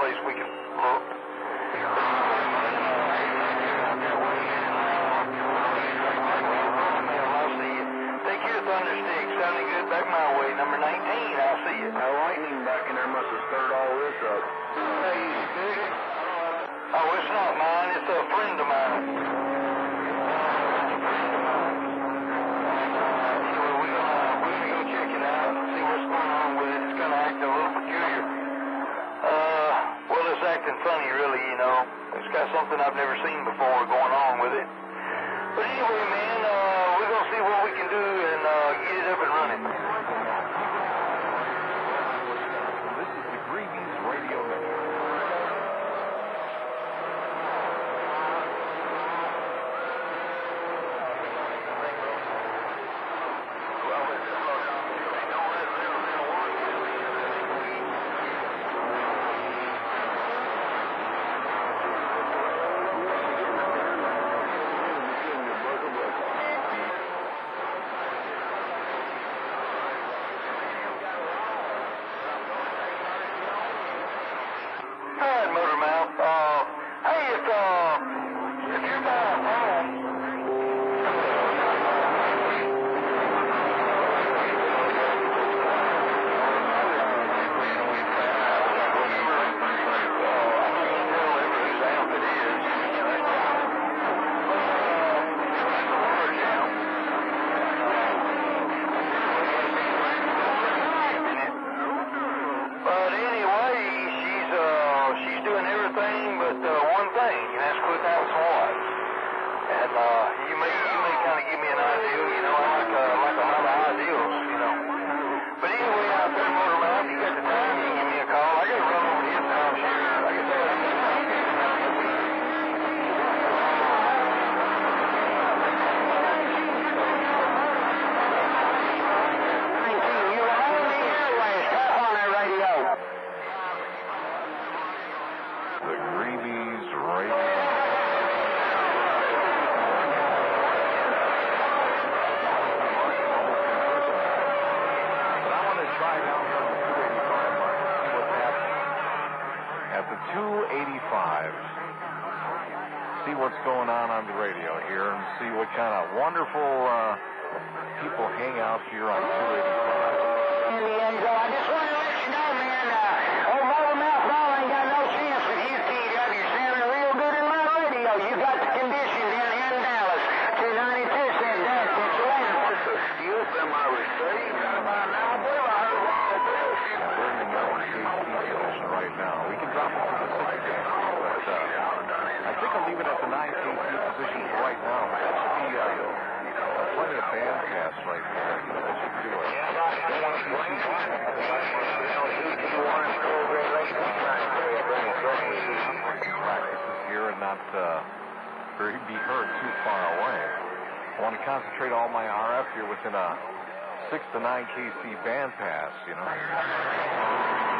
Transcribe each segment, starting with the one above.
place we can look? got something I've never seen before going on with it. But anyway, man, uh, we're going to see what we can do and, uh, at the 285. See what's going on on the radio here and see what kind of wonderful uh, people hang out here on 285. In the end zone, I just want to let you know, man. Uh, be heard too far away. I want to concentrate all my RF here within a six to nine kc band pass, you know.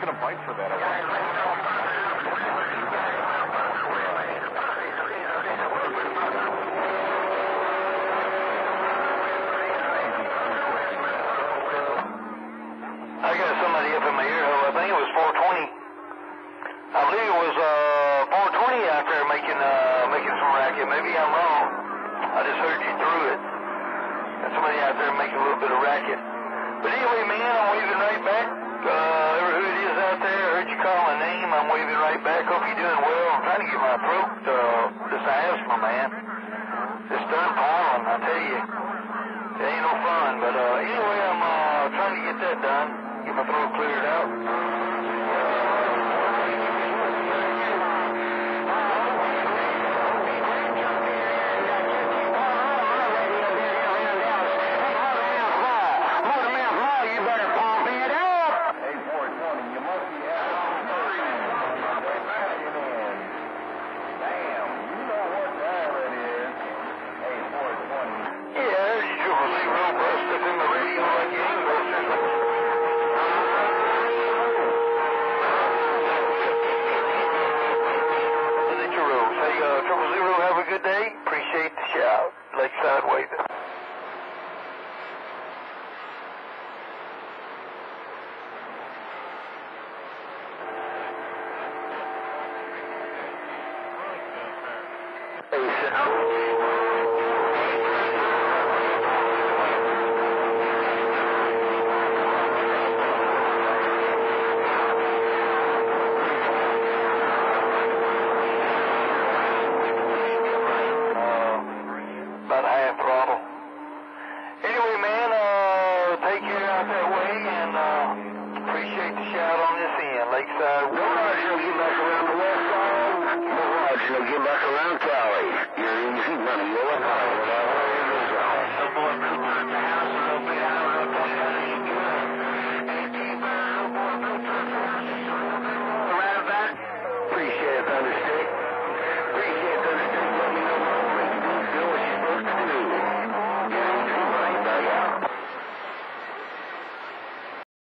going to fight for that. I. I got somebody up in my ear. I think it was 420. I believe it was uh 420 out there making uh making some racket. Maybe I'm wrong. I just heard you through it. And somebody out there making a little bit of racket. But anyway, man, I'm waving right back. I'm right back. Hope you're doing well. I'm trying to get my throat, uh, this asthma, man. This done pollen, I tell you. It ain't no fun. But, uh, anyway, I'm, uh, trying to get that done. Get my throat cleared out. You shout. Lakeside waving. Jim Buckland.